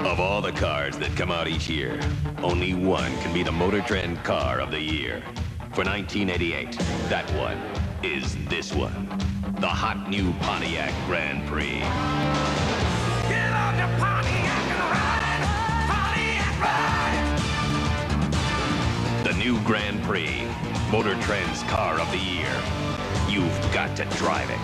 Of all the cars that come out each year, only one can be the Motor Trend Car of the Year. For 1988, that one is this one. The hot new Pontiac Grand Prix. Get on the Pontiac and ride, Pontiac ride. The new Grand Prix, Motor Trend's Car of the Year. You've got to drive it.